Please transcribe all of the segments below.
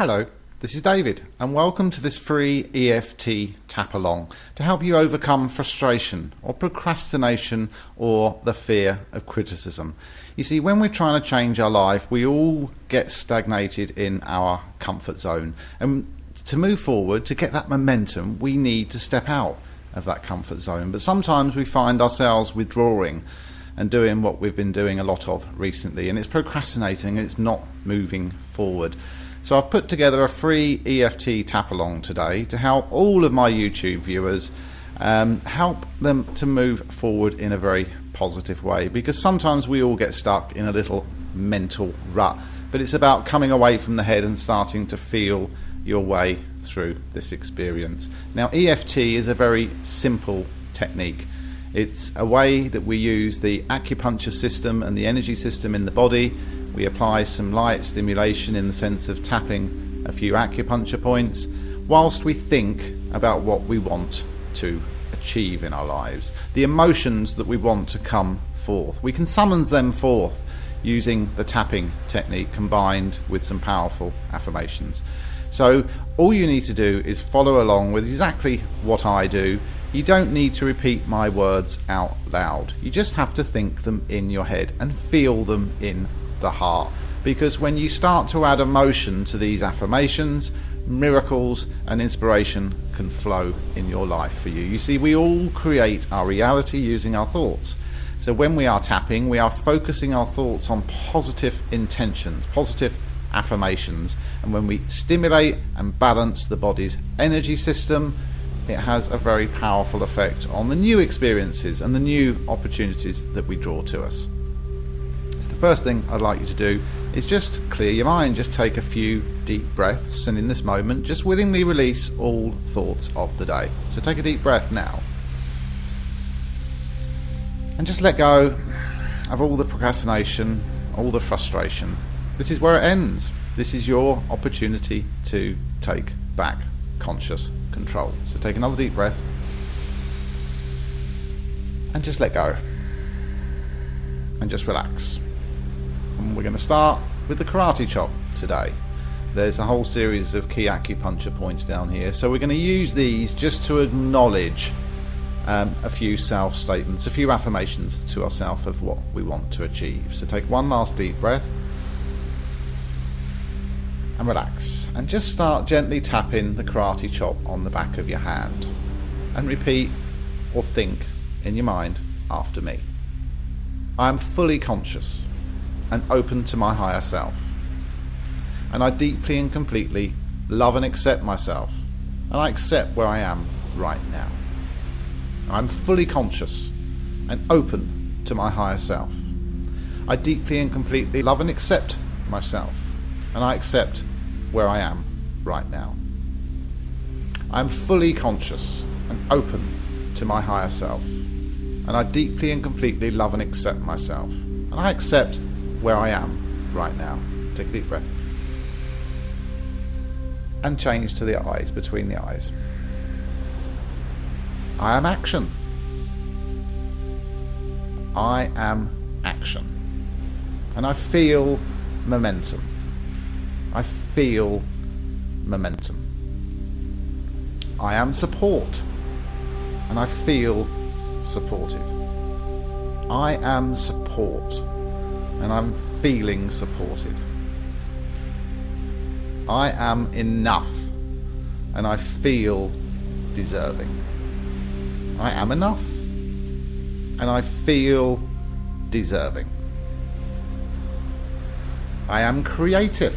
Hello, this is David, and welcome to this free EFT tap along to help you overcome frustration or procrastination or the fear of criticism. You see, when we're trying to change our life, we all get stagnated in our comfort zone. And to move forward, to get that momentum, we need to step out of that comfort zone. But sometimes we find ourselves withdrawing and doing what we've been doing a lot of recently, and it's procrastinating and it's not moving forward. So I've put together a free EFT tap along today to help all of my YouTube viewers um, help them to move forward in a very positive way because sometimes we all get stuck in a little mental rut, but it's about coming away from the head and starting to feel your way through this experience. Now, EFT is a very simple technique. It's a way that we use the acupuncture system and the energy system in the body we apply some light stimulation in the sense of tapping a few acupuncture points whilst we think about what we want to achieve in our lives, the emotions that we want to come forth. We can summon them forth using the tapping technique combined with some powerful affirmations. So, all you need to do is follow along with exactly what I do. You don't need to repeat my words out loud. You just have to think them in your head and feel them in the heart. Because when you start to add emotion to these affirmations, miracles and inspiration can flow in your life for you. You see, we all create our reality using our thoughts. So when we are tapping, we are focusing our thoughts on positive intentions, positive affirmations. And when we stimulate and balance the body's energy system, it has a very powerful effect on the new experiences and the new opportunities that we draw to us. First thing I'd like you to do is just clear your mind, just take a few deep breaths, and in this moment, just willingly release all thoughts of the day. So take a deep breath now. And just let go of all the procrastination, all the frustration. This is where it ends. This is your opportunity to take back conscious control. So take another deep breath and just let go and just relax. And we're going to start with the karate chop today. There's a whole series of key acupuncture points down here. So we're going to use these just to acknowledge um, a few self statements, a few affirmations to ourselves of what we want to achieve. So take one last deep breath and relax. And just start gently tapping the karate chop on the back of your hand. And repeat or think in your mind after me. I am fully conscious and open to my higher self. And I deeply and completely love and accept myself, and I accept where I am right now. I'm fully conscious and open to my higher self. I deeply and completely love and accept myself, and I accept where I am right now. I am fully conscious and open to my higher self, and I deeply and completely love and accept myself, and I accept where I am right now. Take a deep breath. And change to the eyes, between the eyes. I am action. I am action. And I feel momentum. I feel momentum. I am support. And I feel supported. I am support and I'm feeling supported. I am enough and I feel deserving. I am enough and I feel deserving. I am creative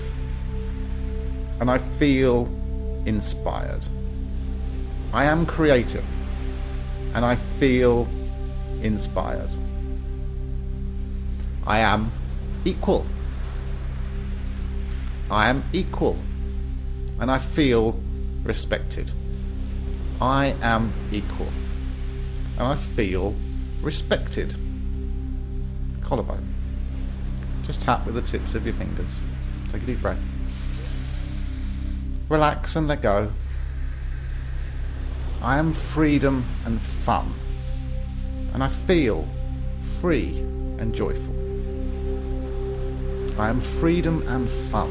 and I feel inspired. I am creative and I feel inspired. I am equal. I am equal. And I feel respected. I am equal. And I feel respected. Collarbone. Just tap with the tips of your fingers. Take a deep breath. Relax and let go. I am freedom and fun. And I feel free and joyful. I am freedom and fun,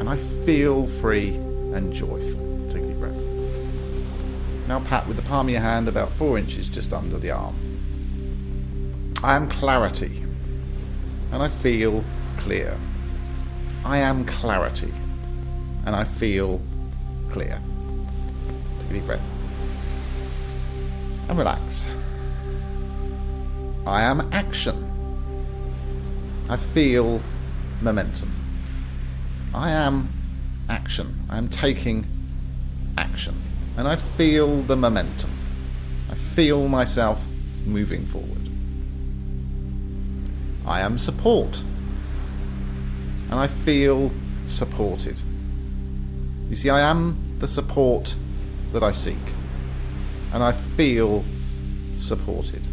and I feel free and joyful. Take a deep breath. Now pat with the palm of your hand about four inches just under the arm. I am clarity, and I feel clear. I am clarity, and I feel clear. Take a deep breath. And relax. I am action. I feel momentum. I am action. I am taking action. And I feel the momentum. I feel myself moving forward. I am support. And I feel supported. You see, I am the support that I seek. And I feel supported.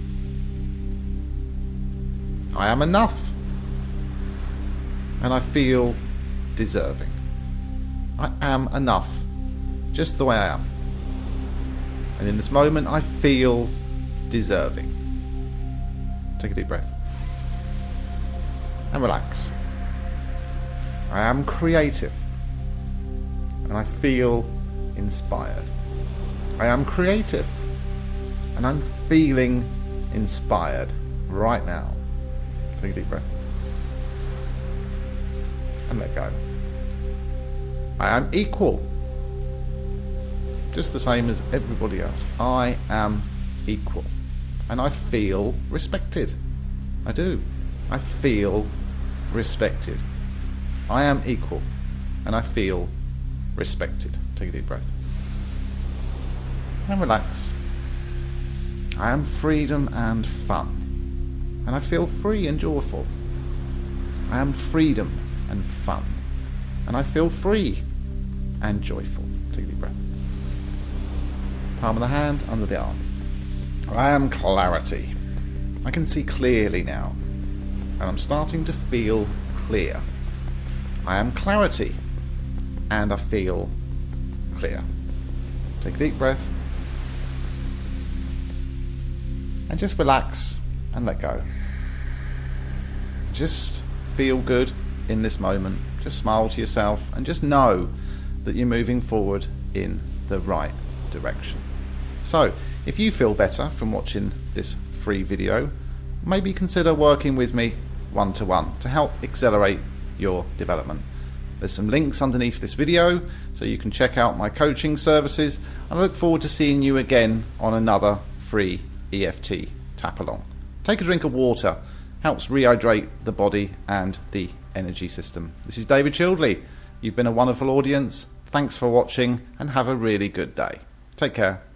I am enough. And I feel deserving. I am enough, just the way I am. And in this moment, I feel deserving. Take a deep breath. And relax. I am creative. And I feel inspired. I am creative. And I'm feeling inspired right now. Take a deep breath. And let go. I am equal. Just the same as everybody else. I am equal. And I feel respected. I do. I feel respected. I am equal. And I feel respected. Take a deep breath. And relax. I am freedom and fun. And I feel free and joyful. I am freedom and fun. And I feel free and joyful. Take a deep breath. Palm of the hand under the arm. I am clarity. I can see clearly now. And I'm starting to feel clear. I am clarity. And I feel clear. Take a deep breath. And just relax and let go. Just feel good in this moment. Just smile to yourself and just know that you're moving forward in the right direction. So, if you feel better from watching this free video, maybe consider working with me one to one to help accelerate your development. There's some links underneath this video so you can check out my coaching services. And I look forward to seeing you again on another free EFT tap along. Take a drink of water, helps rehydrate the body and the energy system. This is David Childerley. You've been a wonderful audience. Thanks for watching and have a really good day. Take care.